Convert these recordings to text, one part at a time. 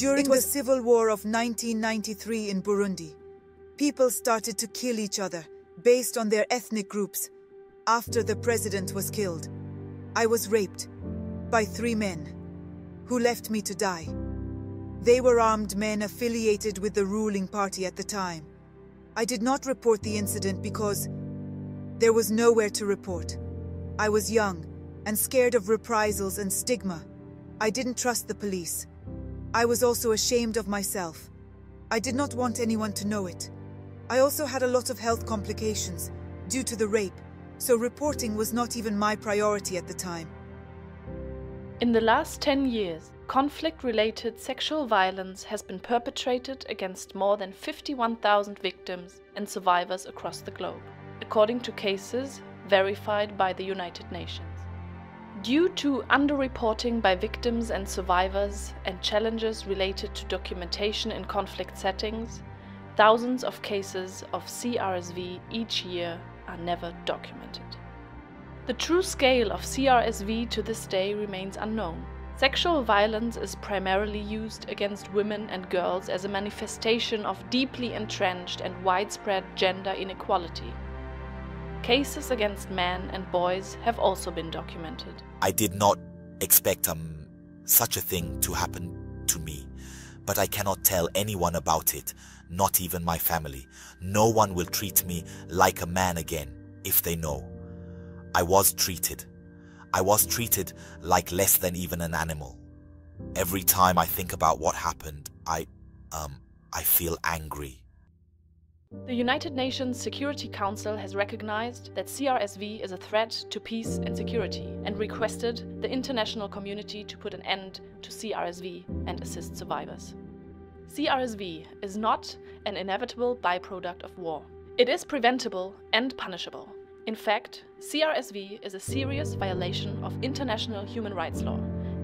During the civil war of 1993 in Burundi, people started to kill each other based on their ethnic groups after the president was killed. I was raped by three men who left me to die. They were armed men affiliated with the ruling party at the time. I did not report the incident because there was nowhere to report. I was young and scared of reprisals and stigma. I didn't trust the police. I was also ashamed of myself. I did not want anyone to know it. I also had a lot of health complications due to the rape, so reporting was not even my priority at the time. In the last 10 years, conflict related sexual violence has been perpetrated against more than 51,000 victims and survivors across the globe, according to cases verified by the United Nations. Due to underreporting by victims and survivors and challenges related to documentation in conflict settings, thousands of cases of CRSV each year are never documented. The true scale of CRSV to this day remains unknown. Sexual violence is primarily used against women and girls as a manifestation of deeply entrenched and widespread gender inequality. Cases against men and boys have also been documented. I did not expect um, such a thing to happen to me, but I cannot tell anyone about it, not even my family. No one will treat me like a man again if they know. I was treated. I was treated like less than even an animal. Every time I think about what happened, I, um, I feel angry. The United Nations Security Council has recognized that CRSV is a threat to peace and security and requested the international community to put an end to CRSV and assist survivors. CRSV is not an inevitable byproduct of war. It is preventable and punishable. In fact, CRSV is a serious violation of international human rights law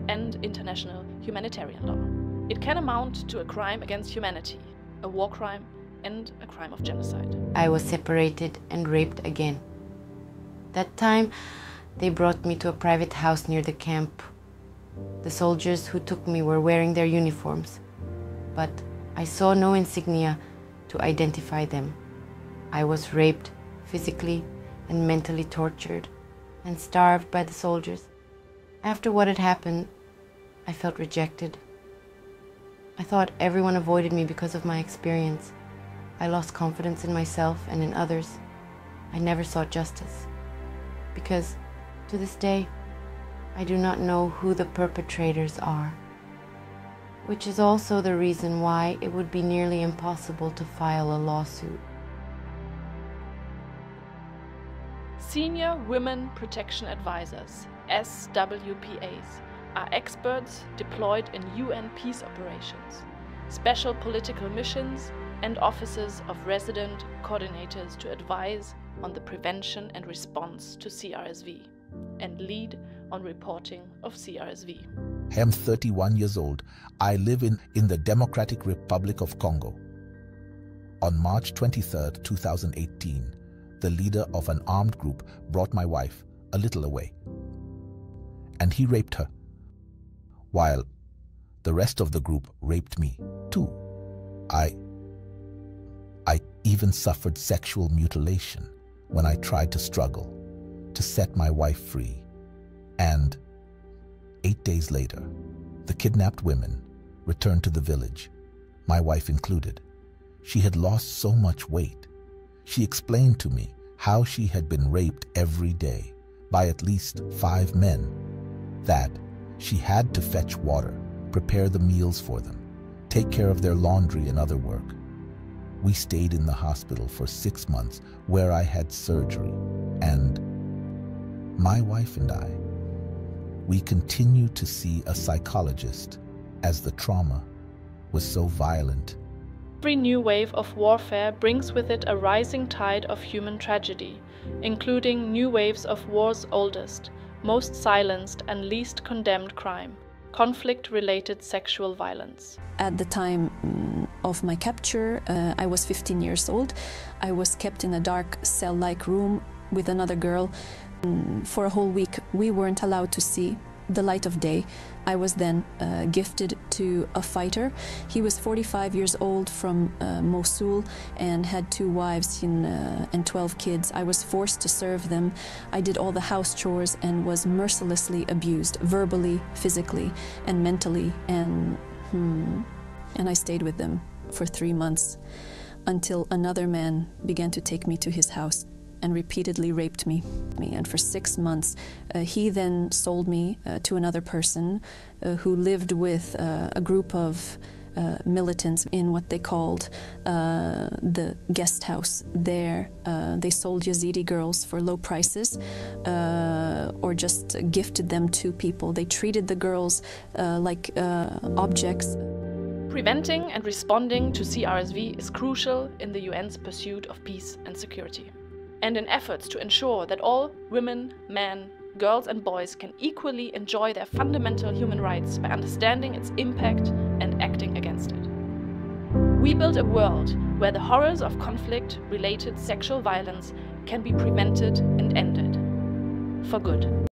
and international humanitarian law. It can amount to a crime against humanity, a war crime and a crime of genocide. I was separated and raped again. That time, they brought me to a private house near the camp. The soldiers who took me were wearing their uniforms, but I saw no insignia to identify them. I was raped physically and mentally tortured and starved by the soldiers. After what had happened, I felt rejected. I thought everyone avoided me because of my experience. I lost confidence in myself and in others. I never sought justice. Because to this day, I do not know who the perpetrators are. Which is also the reason why it would be nearly impossible to file a lawsuit. Senior Women Protection Advisors, SWPAs, are experts deployed in UN peace operations, special political missions, and offices of resident coordinators to advise on the prevention and response to CRSV and lead on reporting of CRSV. I am 31 years old. I live in, in the Democratic Republic of Congo. On March 23, 2018, the leader of an armed group brought my wife a little away. And he raped her, while the rest of the group raped me too. I even suffered sexual mutilation when I tried to struggle to set my wife free. And eight days later, the kidnapped women returned to the village, my wife included. She had lost so much weight. She explained to me how she had been raped every day by at least five men, that she had to fetch water, prepare the meals for them, take care of their laundry and other work, we stayed in the hospital for six months where I had surgery. And my wife and I, we continued to see a psychologist as the trauma was so violent. Every new wave of warfare brings with it a rising tide of human tragedy, including new waves of war's oldest, most silenced, and least condemned crime conflict related sexual violence. At the time mm, of my capture, uh, I was 15 years old. I was kept in a dark cell like room with another girl. Mm, for a whole week, we weren't allowed to see the light of day. I was then uh, gifted to a fighter. He was 45 years old from uh, Mosul and had two wives and, uh, and 12 kids. I was forced to serve them. I did all the house chores and was mercilessly abused, verbally, physically, and mentally. And, hmm, and I stayed with them for three months until another man began to take me to his house and repeatedly raped me. And for six months, uh, he then sold me uh, to another person uh, who lived with uh, a group of uh, militants in what they called uh, the guest house. There, they sold Yazidi girls for low prices or just gifted them to people. They treated the girls like objects. Preventing and responding to CRSV is crucial in the UN's pursuit of peace and security and in efforts to ensure that all women, men, girls, and boys can equally enjoy their fundamental human rights by understanding its impact and acting against it. We build a world where the horrors of conflict related sexual violence can be prevented and ended. For good.